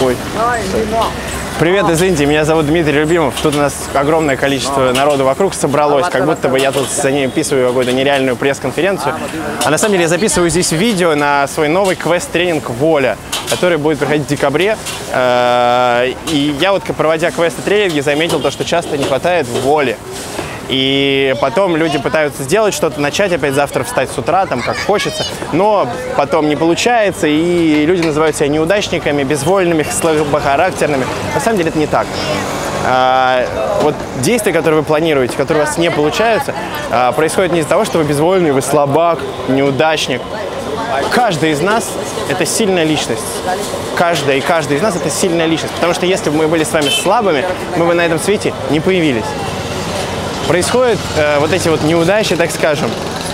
Ой. Привет из Индии, меня зовут Дмитрий Любимов. Тут у нас огромное количество народу вокруг собралось, как будто бы я тут за ней описываю какую-то нереальную пресс-конференцию. А на самом деле я записываю здесь видео на свой новый квест-тренинг «Воля», который будет проходить в декабре. Э, И я вот, проводя квесты-тренинги, заметил то, что часто не хватает воли. И потом люди пытаются сделать что-то, начать опять завтра встать с утра, там как хочется, но потом не получается, и люди называют себя неудачниками, безвольными, слабохарактерными. На самом деле это не так. А, вот действия, которые вы планируете, которые у вас не получаются, а, происходят не из-за того, что вы безвольный, вы слабак, неудачник. Каждый из нас – это сильная личность. Каждая и каждый из нас – это сильная личность. Потому что если бы мы были с вами слабыми, мы бы на этом свете не появились происходят э, вот эти вот неудачи, так скажем,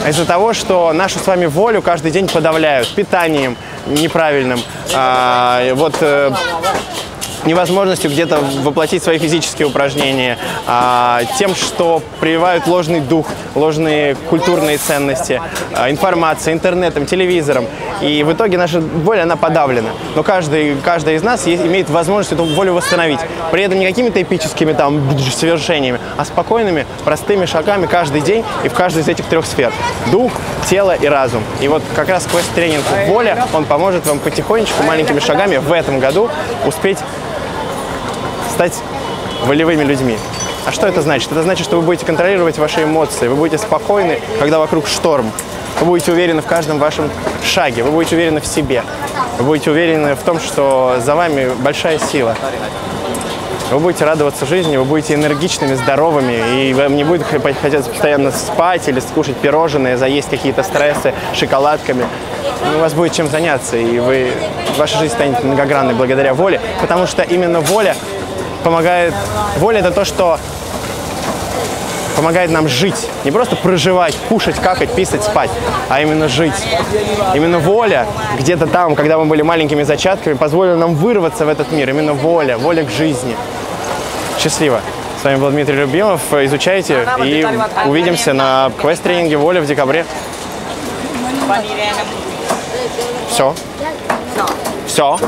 из-за того, что нашу с вами волю каждый день подавляют питанием неправильным, а, вот э, невозможностью где-то воплотить свои физические упражнения, а, тем, что прививают ложный дух, ложные культурные ценности, а, информацией, интернетом, телевизором. И в итоге наша воля, она подавлена. Но каждый, каждый из нас есть, имеет возможность эту волю восстановить. При этом не какими-то эпическими там совершениями, а спокойными, простыми шагами каждый день и в каждой из этих трех сфер. Дух, тело и разум. И вот как раз квест-тренинг «Воля», он поможет вам потихонечку, маленькими шагами в этом году успеть стать волевыми людьми. А что это значит? Это значит, что вы будете контролировать ваши эмоции, вы будете спокойны, когда вокруг шторм. Вы будете уверены в каждом вашем шаге, вы будете уверены в себе. Вы будете уверены в том, что за вами большая сила. Вы будете радоваться жизни, вы будете энергичными, здоровыми, и вам не будет хотеться постоянно спать или скушать пирожные, заесть какие-то стрессы шоколадками. У вас будет чем заняться, и вы, ваша жизнь станет многогранной благодаря воле, потому что именно воля помогает... Воля – это то, что помогает нам жить. Не просто проживать, кушать, какать, писать, спать, а именно жить. Именно воля где-то там, когда мы были маленькими зачатками, позволила нам вырваться в этот мир. Именно воля, воля к жизни. Счастливо. С вами был Дмитрий Любимов. Изучайте и увидимся на квест-тренинге «Воля» в декабре. Все. Все.